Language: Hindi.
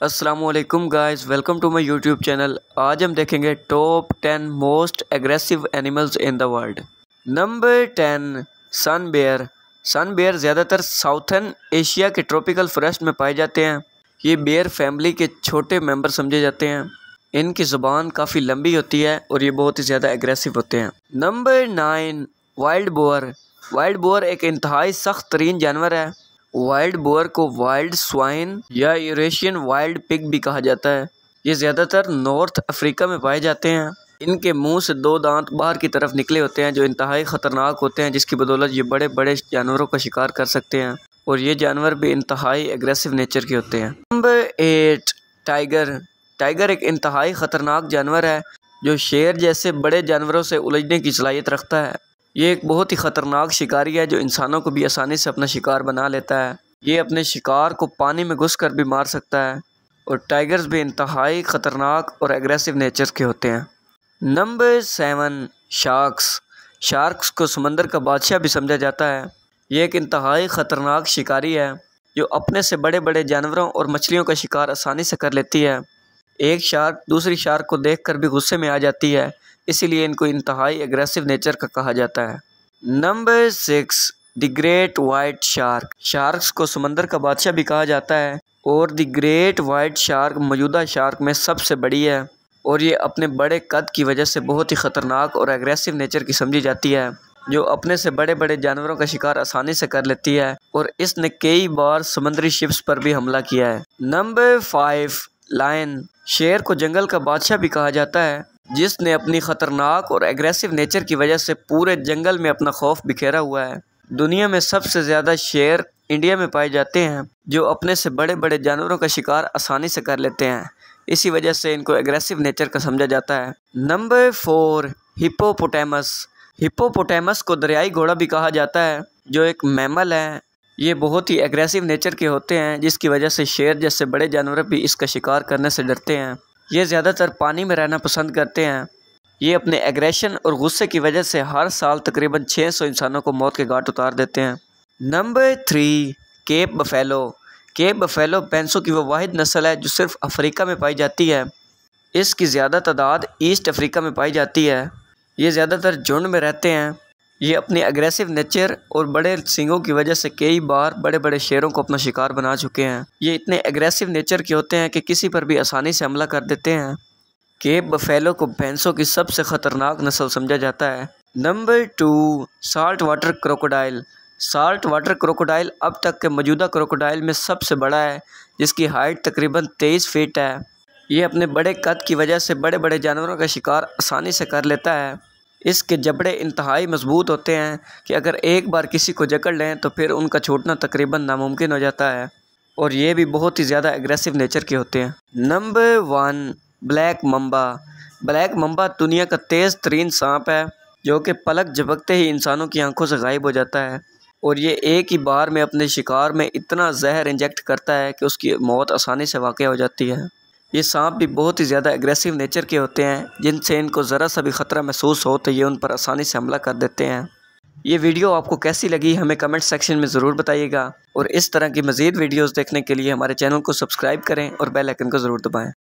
Aslam guys welcome to my YouTube channel आज हम देखेंगे top ten most aggressive animals in the world number ten sun bear sun bear ज़्यादातर साउथर्न एशिया के ट्रॉपिकल फॉरेस्ट में पाए जाते हैं। ये बेयर फैमिली के छोटे मेंबर समझे जाते हैं। इनकी ज़ुबान काफ़ी लंबी होती है और ये बहुत ही ज़्यादा एग्रेसिव होते हैं। Number nine wild boar wild boar एक इंतहाई सख्त तरीन जानवर है। वाइल्ड बोअर को वाइल्ड स्वाइन या यूरेशियन वाइल्ड पिग भी कहा जाता है। ये ज़्यादातर नॉर्थ अफ्रीका में पाए जाते हैं। इनके मुँह से दो दांत बाहर की तरफ़ निकले होते हैं, जो इंतहाई ख़तरनाक होते हैं, जिसकी बदौलत ये बड़े बड़े जानवरों का शिकार कर सकते हैं। और ये जानवर भी इंतहाई एग्रेसिव नेचर के होते हैं। नंबर एट टाइगर टाइगर एक इंतहाई ख़तरनाक जानवर है, जो शेर जैसे बड़े जानवरों से उलझने की सलाहियत रखता है। ये एक बहुत ही ख़तरनाक शिकारी है जो इंसानों को भी आसानी से अपना शिकार बना लेता है। ये अपने शिकार को पानी में घुस कर भी मार सकता है और टाइगर्स भी इंतहाई ख़तरनाक और एग्रेसिव नेचर के होते हैं। Number seven, sharks. शार्क्स को समंदर का बादशाह भी समझा जाता है। ये एक इंतहाई ख़तरनाक शिकारी है जो अपने से बड़े बड़े जानवरों और मछलियों का शिकार आसानी से कर लेती है। एक शार्क दूसरी शार्क को देखकर भी गुस्से में आ जाती है, इसीलिए इनको इंतहाई एग्रेसिव नेचर का कहा जाता है। Number six the great white shark sharks को समंदर का बादशाह भी कहा जाता है, और द ग्रेट वाइट शार्क मौजूदा शार्क में सबसे बड़ी है, और ये अपने बड़े कद की वजह से बहुत ही ख़तरनाक और एग्रेसिव नेचर की समझी जाती है, जो अपने से बड़े बड़े जानवरों का शिकार आसानी से कर लेती है, और इसने कई बार समुद्री शिप्स पर भी हमला किया है। नंबर फाइव लायन शेर को जंगल का बादशाह भी कहा जाता है, जिसने अपनी ख़तरनाक और एग्रेसिव नेचर की वजह से पूरे जंगल में अपना खौफ बिखेरा हुआ है। दुनिया में सबसे ज़्यादा शेर इंडिया में पाए जाते हैं, जो अपने से बड़े बड़े जानवरों का शिकार आसानी से कर लेते हैं। इसी वजह से इनको एग्रेसिव नेचर का समझा जाता है। नंबर फोर हिपोपोटेमस हिपोपोटेमस को दरियाई घोड़ा भी कहा जाता है, जो एक मैमल है। ये बहुत ही एग्रेसिव नेचर के होते हैं, जिसकी वजह से शेर जैसे बड़े जानवर भी इसका शिकार करने से डरते हैं। ये ज़्यादातर पानी में रहना पसंद करते हैं। ये अपने एग्रेशन और गुस्से की वजह से हर साल तकरीबन 600 इंसानों को मौत के घाट उतार देते हैं। Number three Cape buffalo Cape buffalo पेंसो की वो वाद नस्ल है जो सिर्फ़ अफ्रीका में पाई जाती है। इसकी ज़्यादा तादाद ईस्ट अफ्रीका में पाई जाती है। ये ज़्यादातर झुंड में रहते हैं। ये अपने अग्रेसिव नेचर और बड़े सिंगों की वजह से कई बार बड़े बड़े शेरों को अपना शिकार बना चुके हैं। ये इतने अग्रेसिव नेचर के होते हैं कि किसी पर भी आसानी से हमला कर देते हैं। केप बफेलो को भैंसों की सबसे ख़तरनाक नस्ल समझा जाता है। Number two salt water crocodile salt water crocodile अब तक के मौजूदा क्रोकोडाइल में सबसे बड़ा है, जिसकी हाइट तकरीबन तेईस फीट है। ये अपने बड़े कद की वजह से बड़े बड़े जानवरों का शिकार आसानी से कर लेता है। इसके जबड़े इंतहाई मज़बूत होते हैं कि अगर एक बार किसी को जकड़ लें तो फिर उनका छूटना तकरीबन नामुमकिन हो जाता है और ये भी बहुत ही ज़्यादा एग्रेसिव नेचर के होते हैं। Number one black mamba black mamba दुनिया का तेज़ तरीन सांप है, जो कि पलक झपकते ही इंसानों की आँखों से गायब हो जाता है। और ये एक ही बार में अपने शिकार में इतना जहर इंजेक्ट करता है कि उसकी मौत आसानी से वाक़ हो जाती है। ये सांप भी बहुत ही ज़्यादा एग्रेसिव नेचर के होते हैं, जिनसे इनको ज़रा सा भी ख़तरा महसूस हो तो ये उन पर आसानी से हमला कर देते हैं। ये वीडियो आपको कैसी लगी हमें कमेंट सेक्शन में ज़रूर बताइएगा। और इस तरह की मज़ीद वीडियोज़ देखने के लिए हमारे चैनल को सब्सक्राइब करें और बेल आइकन को ज़रूर दबाएँ।